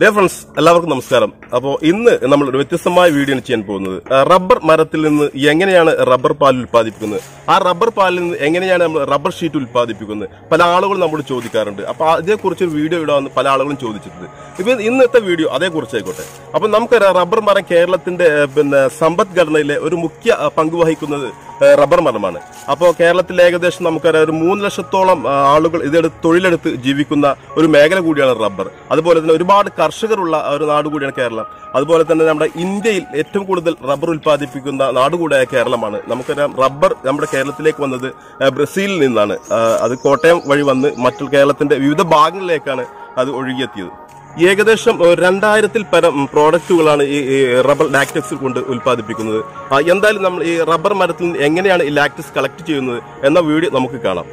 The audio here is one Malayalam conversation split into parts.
ഡേ ഫ്രണ്ട്സ് എല്ലാവർക്കും നമസ്കാരം. അപ്പോൾ ഇന്ന് നമ്മൾ ഒരു വ്യത്യസ്തമായ വീഡിയോ ചെയ്യാൻ പോകുന്നത്. റബ്ബർ മരത്തിൽ നിന്ന് എങ്ങനെയാണ് റബ്ബർ പാൽ ഉൽപ്പാദിപ്പിക്കുന്നത്? ആ റബ്ബർ പാലിൽ നിന്ന് എങ്ങനെയാണ് നമ്മൾ റബ്ബർ ഷീറ്റ് ഉൽപ്പാദിപ്പിക്കുന്നത്? പല ആളുകളും നമ്മൾ ചോദിക്കാറുണ്ട്. അപ്പോൾ അതേക്കുറിച്ച് ഒരു വീഡിയോ ഇടാമെന്ന് പല ആളുകളും ചോദിച്ചിട്ടുണ്ട്. ഇപ്പൊ ഇന്നത്തെ വീഡിയോ അതേക്കുറിച്ചായിക്കോട്ടെ. അപ്പം നമുക്കറിയാം റബ്ബർ മരം കേരളത്തിന്റെ പിന്നെ സമ്പദ്ഘടനയിലെ ഒരു മുഖ്യ പങ്കുവഹിക്കുന്നത് റബ്ബർ മരമാണ്. അപ്പോൾ കേരളത്തിൽ ഏകദേശം നമുക്കറിയാം ഒരു മൂന്ന് ലക്ഷത്തോളം ആളുകൾ ഇതെടുത്ത് തൊഴിലെടുത്ത് ജീവിക്കുന്ന ഒരു മേഖല കൂടിയാണ് റബ്ബർ. അതുപോലെ തന്നെ ഒരുപാട് കർഷകരുള്ള ഒരു നാട് കൂടിയാണ് കേരളം. അതുപോലെ തന്നെ നമ്മുടെ ഇന്ത്യയിൽ ഏറ്റവും കൂടുതൽ റബ്ബർ ഉൽപ്പാദിപ്പിക്കുന്ന നാട് കൂടിയായ കേരളമാണ്. നമുക്കറിയാം റബ്ബർ നമ്മുടെ കേരളത്തിലേക്ക് വന്നത് ബ്രസീലിൽ നിന്നാണ്. അത് കോട്ടയം വഴി വന്ന് മറ്റു കേരളത്തിന്റെ വിവിധ ഭാഗങ്ങളിലേക്കാണ് അത് ഒഴുകിയെത്തിയത്. ഏകദേശം രണ്ടായിരത്തിൽ പരം പ്രോഡക്റ്റുകളാണ് ഈ റബ്ബർ ലാക്ടക്സ് കൊണ്ട് ഉൽപ്പാദിപ്പിക്കുന്നത്. എന്തായാലും നമ്മൾ ഈ റബ്ബർ മരത്തിൽ നിന്ന് എങ്ങനെയാണ് ഈ ലാക്ടക്സ് കളക്ട് ചെയ്യുന്നത് എന്ന വീഡിയോ നമുക്ക് കാണാം.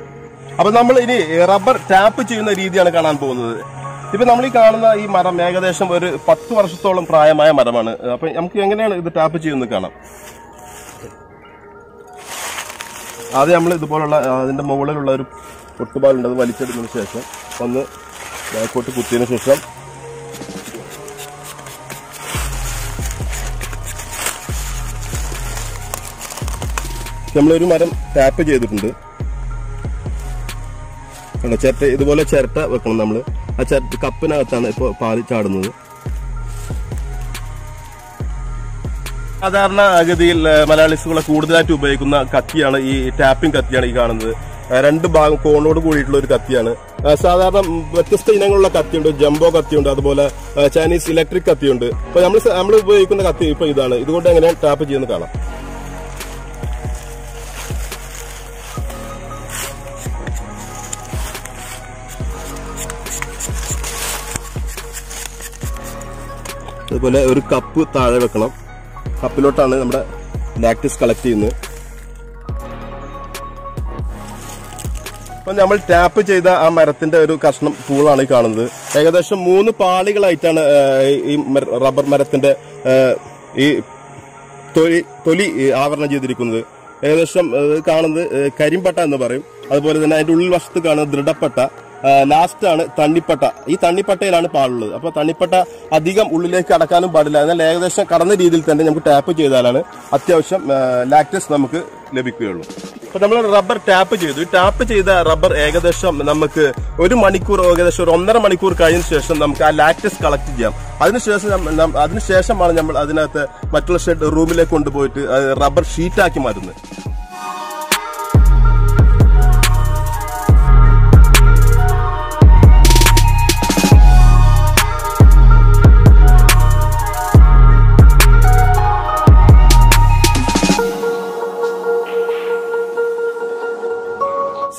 അപ്പൊ നമ്മൾ ഇനി റബ്ബർ ടാപ്പ് ചെയ്യുന്ന രീതിയാണ് കാണാൻ പോകുന്നത്. ഇപ്പൊ നമ്മൾ ഈ കാണുന്ന ഈ മരം ഏകദേശം ഒരു പത്ത് വർഷത്തോളം പ്രായമായ മരമാണ്. അപ്പൊ നമുക്ക് എങ്ങനെയാണ് ഇത് ടാപ്പ് ചെയ്യുന്നത് കാണാം. ആദ്യം നമ്മൾ ഇതുപോലുള്ള അതിന്റെ മുകളിലുള്ള ഒരു പൊട്ടുപാലുണ്ട് അത് വലിച്ചെടുത്തതിന് ശേഷം ഒന്ന് ബാക്കോട്ട് കുത്തിയതിനു ശേഷം നമ്മളൊരു മരം ടാപ്പ് ചെയ്തിട്ടുണ്ട്. കണ്ടോ ചിരട്ട ഇതുപോലെ ചിരട്ട വെക്കണം നമ്മൾ ആ ചിരട്ട കപ്പിനകത്താണ് ഇപ്പോൾ പാൽ ചാടുന്നത്. സാധാരണ ഗതിയിൽ മലയാളീസുകളെ കൂടുതലായിട്ട് ഉപയോഗിക്കുന്ന കത്തിയാണ് ഈ ടാപ്പിംഗ് കത്തിയാണ് ഈ കാണുന്നത്. രണ്ട് ഭാഗം കോണോട് കൂടിയിട്ടുള്ള ഒരു കത്തിയാണ്. സാധാരണ വ്യത്യസ്ത ഇനങ്ങളുള്ള കത്തിയുണ്ട്. ജംബോ കത്തിയുണ്ട് അതുപോലെ ചൈനീസ് ഇലക്ട്രിക് കത്തിയുണ്ട്. അപ്പൊ നമ്മൾ നമ്മൾ ഉപയോഗിക്കുന്ന കത്തി ഇപ്പൊ ഇതാണ്. ഇതുകൊണ്ട് എങ്ങനെയാണ് ടാപ്പ് ചെയ്യുന്നത് കാണാം. അതുപോലെ ഒരു കപ്പ് താഴെ വെക്കണം. കപ്പിലോട്ടാണ് നമ്മുടെ ലാക്ടിസ് കളക്ട് ചെയ്യുന്നത്. അപ്പം നമ്മൾ ടാപ്പ് ചെയ്ത ആ മരത്തിന്റെ ഒരു കഷ്ണം പൂളാണ് ഈ കാണുന്നത്. ഏകദേശം മൂന്ന് പാളികളായിട്ടാണ് ഈ റബ്ബർ മരത്തിന്റെ ഈ തൊലി തൊലി ആവരണം ചെയ്തിരിക്കുന്നത്. ഏകദേശം കാണുന്നത് കരിമ്പട്ട എന്ന് പറയും. അതുപോലെ തന്നെ അതിന്റെ ഉൾവശത്ത് കാണുന്നത് ദൃഢപ്പട്ട. ലാസ്റ്റ് ആണ് തണ്ണിപ്പട്ട. ഈ തണ്ണിപ്പട്ടയിലാണ് പാടുള്ളത്. അപ്പോൾ തണ്ണിപ്പട്ട അധികം ഉള്ളിലേക്ക് അടക്കാനും പാടില്ല. എന്നാൽ ഏകദേശം കടന്ന രീതിയിൽ തന്നെ നമുക്ക് ടാപ്പ് ചെയ്താലാണ് അത്യാവശ്യം ലാക്ടസ് നമുക്ക് ലഭിക്കുകയുള്ളൂ. അപ്പൊ നമ്മൾ റബ്ബർ ടാപ്പ് ചെയ്തു. ടാപ്പ് ചെയ്ത റബ്ബർ ഏകദേശം നമുക്ക് ഒരു മണിക്കൂർ ഏകദേശം ഒരു ഒന്നര മണിക്കൂർ കഴിഞ്ഞ ശേഷം നമുക്ക് ആ ലാക്ടസ് കളക്ട് ചെയ്യാം. അതിനുശേഷം അതിനുശേഷമാണ് നമ്മൾ അതിനകത്ത് മറ്റുള്ള ഷെഡ് റൂമിലേക്ക് കൊണ്ടുപോയിട്ട് റബ്ബർ ഷീറ്റാക്കി മാറ്റുന്നത്.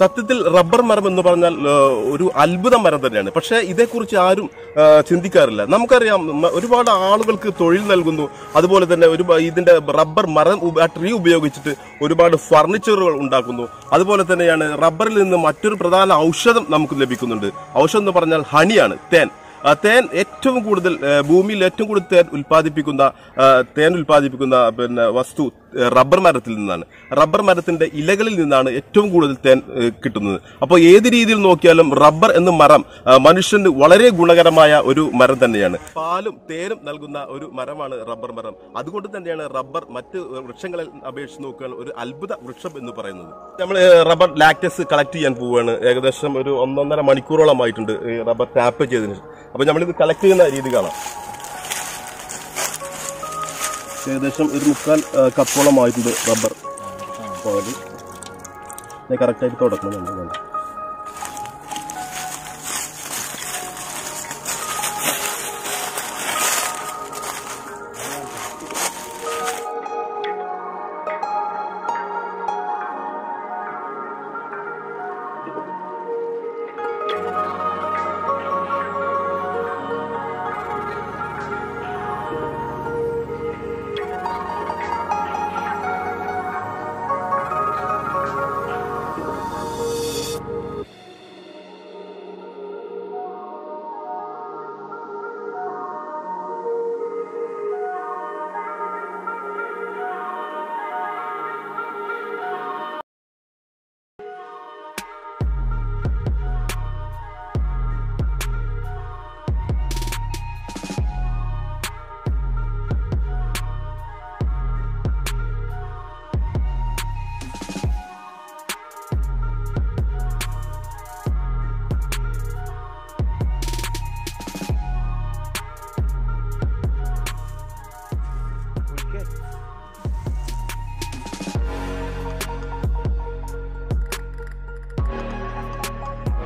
സത്യത്തിൽ റബ്ബർ മരം എന്ന് പറഞ്ഞാൽ ഒരു അത്ഭുത മരം തന്നെയാണ്. പക്ഷേ ഇതേക്കുറിച്ച് ആരും ചിന്തിക്കാറില്ല. നമുക്കറിയാം ഒരുപാട് ആളുകൾക്ക് തൊഴിൽ നൽകുന്നു. അതുപോലെ തന്നെ ഒരു ഇതിന്റെ റബ്ബർ മരം ട്രീ ഉപയോഗിച്ചിട്ട് ഒരുപാട് ഫർണിച്ചറുകൾ ഉണ്ടാക്കുന്നു. അതുപോലെ തന്നെയാണ് റബ്ബറിൽ നിന്ന് മറ്റൊരു പ്രധാന ഔഷധം നമുക്ക് ലഭിക്കുന്നുണ്ട്. ഔഷധം എന്ന് പറഞ്ഞാൽ ഹണിയാണ് തേൻ. തേൻ ഏറ്റവും കൂടുതൽ ഭൂമിയിൽ ഏറ്റവും കൂടുതൽ തേൻ ഉൽപ്പാദിപ്പിക്കുന്ന തേൻ ഉൽപ്പാദിപ്പിക്കുന്ന പിന്നെ വസ്തു റബ്ബർ മരത്തിൽ നിന്നാണ്. റബ്ബർ മരത്തിന്റെ ഇലകളിൽ നിന്നാണ് ഏറ്റവും കൂടുതൽ തേൻ കിട്ടുന്നത്. അപ്പോൾ ഏത് രീതിയിൽ നോക്കിയാലും റബ്ബർ എന്ന മരം മനുഷ്യന് വളരെ ഗുണകരമായ ഒരു മരം തന്നെയാണ്. പാലും തേനും നൽകുന്ന ഒരു മരമാണ് റബ്ബർ മരം. അതുകൊണ്ട് തന്നെയാണ് റബ്ബർ മറ്റ് വൃക്ഷങ്ങളെ അപേക്ഷിച്ച് നോക്കുകയാണ് ഒരു അത്ഭുത വൃക്ഷം എന്ന് പറയുന്നത്. നമ്മൾ റബ്ബർ ലാക്ടസ് കളക്ട് ചെയ്യാൻ പോവുകയാണ്. ഏകദേശം ഒരു ഒന്നൊന്നര മണിക്കൂറോളമായിട്ടുണ്ട് റബ്ബർ ടാപ്പ് ചെയ്തതിന് ശേഷം. അപ്പൊ നമ്മളിത് കളക്ട് ചെയ്യുന്ന രീതി കാണാം. ഏകദേശം ഒരു മുക്കാൽ കപ്പോളം ആയിട്ടുണ്ട് റബ്ബർ. പാൽ ഞാൻ കറക്റ്റായിട്ട് തുടക്കുന്നുണ്ട്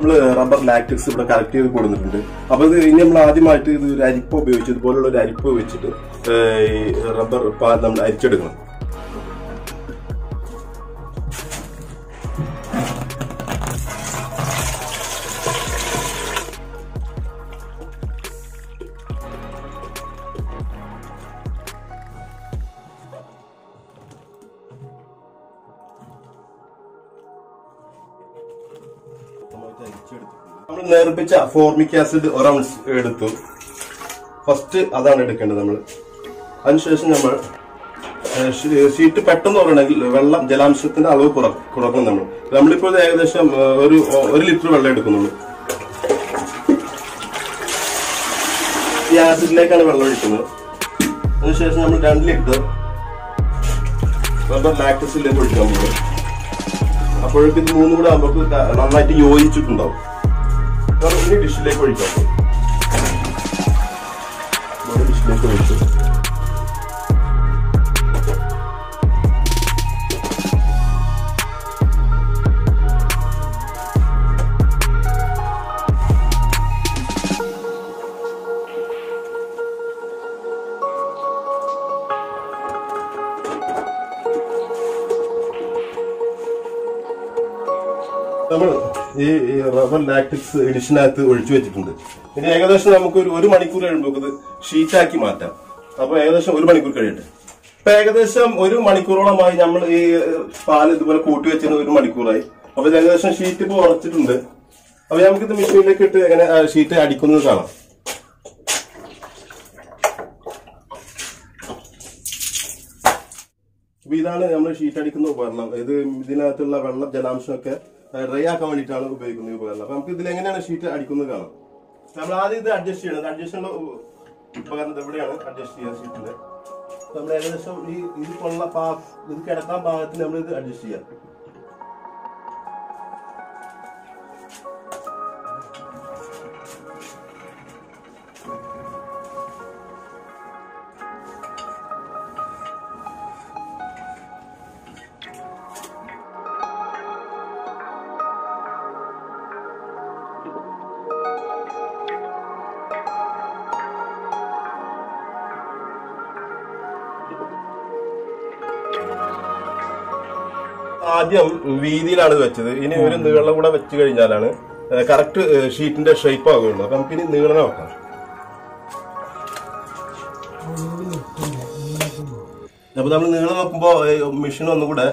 നമ്മൾ റബ്ബർ ലാക്ടിക്സ് ഇവിടെ കളക്ട് ചെയ്ത് കൊടുത്തിട്ടുണ്ട്. അപ്പൊ ഇത് ഇനി നമ്മൾ ആദ്യമായിട്ട് ഇത് ഒരു അരിപ്പ ഉപയോഗിച്ച് ഇതുപോലുള്ള ഒരു അരിപ്പ വെച്ചിട്ട് ഈ റബ്ബർ പാൽ നമ്മൾ അരിച്ചെടുക്കണം. നമ്മൾ നേർപ്പിച്ച ഫോർമിക് ആസിഡ് ഒരൗൺസ് എടുത്തു. ഫസ്റ്റ് അതാണ് എടുക്കേണ്ടത് നമ്മൾ അതിനുശേഷം നമ്മൾ ഷീറ്റ് പെട്ടെന്ന് പറയണമെങ്കിൽ വെള്ളം ജലാംശത്തിന്റെ അളവ് കുറ- കുറക്കണം നമ്മൾ. നമ്മളിപ്പോൾ ഏകദേശം ഒരു ഒരു ലിറ്റർ വെള്ളം എടുക്കുന്നുള്ളൂ. ഈ ആസിഡിലേക്കാണ് വെള്ളം ഒഴിക്കുന്നത്. അതിനുശേഷം നമ്മൾ രണ്ട് ലിറ്റർ റബ്ബർ ലാക്ടസിലേക്ക് ഒഴിക്കാൻ പോകും അപ്പോഴേക്കും ഇത് മൂന്നും കൂടെ നമുക്ക് നന്നായിട്ട് യോജിച്ചിട്ടുണ്ടാവും. আপুনি ডিছপ্লে কৰি যাব মই ডিছপ্লে কৰিছোঁ ഈ റബർ ലാക്ടിക്സ് എഡിഷനകത്ത് ഒഴിച്ചു വെച്ചിട്ടുണ്ട്. ഇനി ഏകദേശം നമുക്ക് ഒരു ഒരു മണിക്കൂർ കഴിയുമ്പോൾ ഇത് ഷീറ്റാക്കി മാറ്റാം. അപ്പൊ ഏകദേശം ഒരു മണിക്കൂർ കഴിയട്ടെ. ഇപ്പൊ ഏകദേശം ഒരു മണിക്കൂറോളമായി നമ്മൾ ഈ പാൽ ഇതുപോലെ കൂട്ടി വെച്ചിരുന്ന ഒരു മണിക്കൂറായി. അപ്പൊ ഇത് ഏകദേശം ഷീറ്റ് ഇപ്പൊ ഉറച്ചിട്ടുണ്ട്. അപ്പൊ നമുക്കിത് മെഷീനിലേക്ക് ഇട്ട് എങ്ങനെ ഷീറ്റ് അടിക്കുന്നത് കാണാം. ഇതാണ് നമ്മൾ ഷീറ്റ് അടിക്കുന്ന ഉപകരണം. ഇത് ഇതിനകത്തുള്ള വെള്ളം ജലാംശമൊക്കെ ഡ്രൈ ആക്കാൻ വേണ്ടിയിട്ടാണ് ഉപയോഗിക്കുന്ന ഈ ഉപകരണം. അപ്പൊ നമുക്ക് ഇതിൽ എങ്ങനെയാണ് ഷീറ്റ് അടിക്കുന്നത് കാണാം. നമ്മൾ ആദ്യം ഇത് അഡ്ജസ്റ്റ് ചെയ്യണം. അഡ്ജസ്റ്റ് ചെയ്യുന്ന ഉപകരണം എവിടെയാണ് അഡ്ജസ്റ്റ് ചെയ്യുക ഷീറ്റിന്റെ നമ്മൾ ഏകദേശം ഈ ഇതിലുള്ള പാ ഇത് കിടക്കാൻ പാകത്തിന് നമ്മൾ ഇത് അഡ്ജസ്റ്റ് ചെയ്യാം. ആദ്യം വീതിയിലാണ് വെച്ചത്. ഇനി ഒരു നീളം കൂടെ വെച്ച് കഴിഞ്ഞാലാണ് കറക്റ്റ് ഷീറ്റിന്റെ ഷേപ്പ് ആകുള്ളൂ അപ്പൊ നമുക്കിനി നീളനെ വെക്കാം അപ്പൊ നമ്മൾ നീളം നോക്കുമ്പോ മെഷീൻ ഒന്നും കൂടെ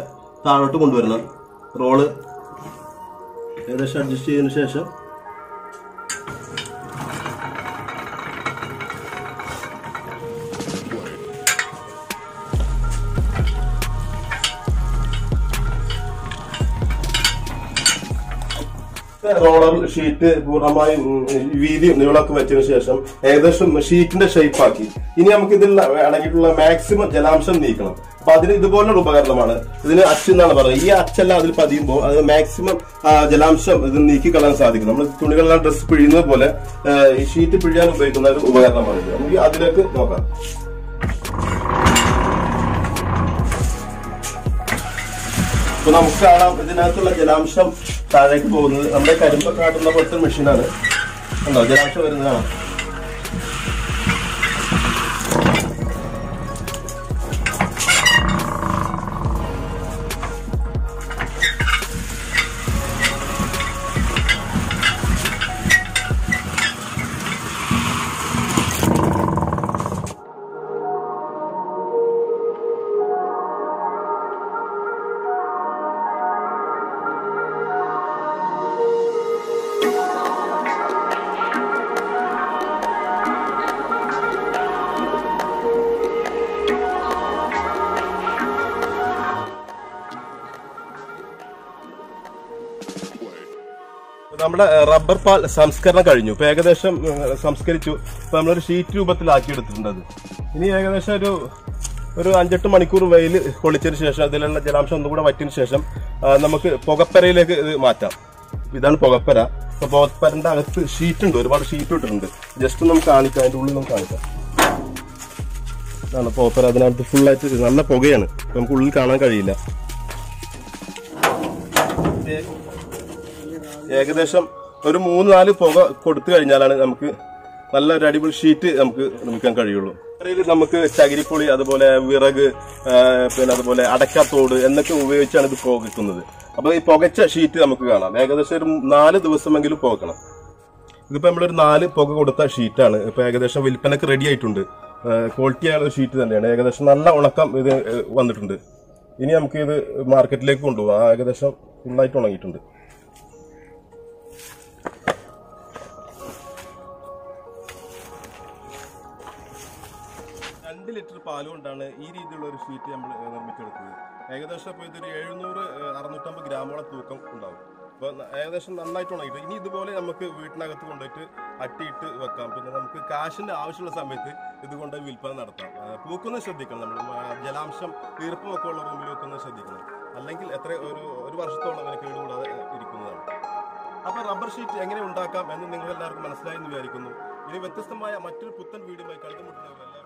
താഴോട്ട് കൊണ്ടുവരണം. റോൾ ഏകദേശം അഡ്ജസ്റ്റ് ചെയ്തതിനു ശേഷം റോളർ ഷീറ്റ് പൂർണമായും വീതി നീളമൊക്കെ വെച്ചതിന് ശേഷം ഏകദേശം ഷീറ്റിന്റെ ഷേപ്പ് ആക്കി. ഇനി നമുക്ക് ഇതിൽ അടങ്ങിയിട്ടുള്ള മാക്സിമം ജലാംശം നീക്കണം. അപ്പൊ അതിന് ഇതുപോലുള്ള ഉപകരണമാണ്. ഇതിന് അച്ച് പറയുന്നത് ഈ അച്ചെല്ലാം അതിൽ പതിയുമ്പോൾ അത് മാക്സിമം ജലാംശം ഇത് നീക്കി കളയാൻ സാധിക്കും. നമ്മൾ തുണികളെല്ലാം ഡ്രസ് പിഴിയുന്നത് പോലെ ഈ ഷീറ്റ് പിഴിയാൻ ഉപയോഗിക്കുന്ന ഒരു ഉപകരണമാണ് നമുക്ക് അതിലേക്ക് നോക്കാം. ഇപ്പൊ നമുക്ക് കാണാം ഇതിനകത്തുള്ള ജലാംശം താഴേക്ക് പോകുന്നത്. നമ്മുടെ കരിമ്പ കാട്ടുന്ന പോലത്തെ മെഷീനാണ്. ഉണ്ടോ ജലാംശം വരുന്നതാണ്. നമ്മുടെ റബ്ബർ പാൽ സംസ്കരണം കഴിഞ്ഞു. ഇപ്പൊ ഏകദേശം സംസ്കരിച്ചു. ഇപ്പൊ നമ്മളൊരു ഷീറ്റ് രൂപത്തിലാക്കി എടുത്തിട്ടുണ്ട് അത്. ഇനി ഏകദേശം ഒരു ഒരു അഞ്ചെട്ട് മണിക്കൂർ വെയിൽ കൊളിച്ചതിന് ശേഷം അതിലുള്ള ജലാംശം ഒന്നും കൂടെ വറ്റിയതിന് ശേഷം നമുക്ക് പുകപ്പരയിലേക്ക് ഇത് മാറ്റാം. ഇതാണ് പുകപ്പര. അപ്പൊ പുകപ്പരന്റെ അകത്ത് ഷീറ്റ് ഉണ്ട് ഒരുപാട് ഷീറ്റ് ഇട്ടിട്ടുണ്ട്. ജസ്റ്റ് നമുക്ക് കാണിക്കാം. അതിന്റെ ഉള്ളിൽ നമുക്ക് കാണിക്കാം. ഇതാണ് പുകപ്പര. അതിനകത്ത് ഫുള്ളായിട്ട് നല്ല പുകയാണ്. നമുക്ക് ഉള്ളിൽ കാണാൻ കഴിയില്ല. ഏകദേശം ഒരു മൂന്ന് നാല് പുക കൊടുത്തു കഴിഞ്ഞാലാണ് നമുക്ക് നല്ല ഒരു അടിപൊളി ഷീറ്റ് നമുക്ക് നിർമ്മിക്കാൻ കഴിയുള്ളൂ. നമുക്ക് ചകിരിപ്പൊളി അതുപോലെ വിറക് പിന്നെ അതുപോലെ അടക്കാത്തോട് എന്നൊക്കെ ഉപയോഗിച്ചാണ് ഇത് പുകക്കുന്നത് അപ്പോൾ ഈ പുകച്ച ഷീറ്റ് നമുക്ക് കാണാം. ഏകദേശം ഒരു നാല് ദിവസമെങ്കിലും പുകക്കണം ഇതിപ്പോ നമ്മളൊരു നാല് പുക കൊടുത്ത ഷീറ്റാണ് ഇപ്പോൾ ഏകദേശം വിൽപ്പനക്ക് റെഡി ആയിട്ടുണ്ട്. ക്വാളിറ്റി ആയ ഷീറ്റ് തന്നെയാണ്. ഏകദേശം നല്ല ഉണക്കം ഇത് വന്നിട്ടുണ്ട്. ഇനി നമുക്ക് ഇത് മാർക്കറ്റിലേക്ക് കൊണ്ടുപോകാം ഏകദേശം ഫുള്ളായിട്ട് ഉണങ്ങിയിട്ടുണ്ട്. പാൽ കൊണ്ടാണ് ഈ രീതിയിലുള്ള ഒരു ഷീറ്റ് നമ്മൾ നിർമ്മിച്ചെടുക്കുന്നത് ഏകദേശം ഇപ്പോൾ ഇതൊരു എഴുന്നൂറ് അറുന്നൂറ്റമ്പത് ഗ്രാമോളം തൂക്കം ഉണ്ടാവും. അപ്പോൾ ഏകദേശം നന്നായിട്ട് ഉണങ്ങിയിട്ട് ഇനി ഇതുപോലെ നമുക്ക് വീട്ടിനകത്ത് കൊണ്ടുപോയിട്ട് അട്ടിയിട്ട് വെക്കാം. പിന്നെ നമുക്ക് കാശിന്റെ ആവശ്യമുള്ള സമയത്ത് ഇതുകൊണ്ട് വിൽപ്പന നടത്താം. ഏഹ്, പൂക്കുന്നത് ശ്രദ്ധിക്കണം നമ്മൾ. ജലാംശം ഈർപ്പമൊക്കെ ഉള്ള റൂമിൽ വെക്കുന്നത് ശ്രദ്ധിക്കണം. അല്ലെങ്കിൽ എത്ര ഒരു ഒരു വർഷത്തോളം അങ്ങനെ കേടുകൂടാതെ ഇരിക്കുന്നതാണ്. അപ്പോൾ റബ്ബർ ഷീറ്റ് എങ്ങനെ ഉണ്ടാക്കാം എന്ന് നിങ്ങൾ എല്ലാവർക്കും മനസ്സിലായി എന്ന് വിചാരിക്കുന്നു. ഇനി വ്യത്യസ്തമായ മറ്റൊരു പുത്തൻ വീഡിയോ കണ്ടുമുട്ടുന്നവരെല്ലാം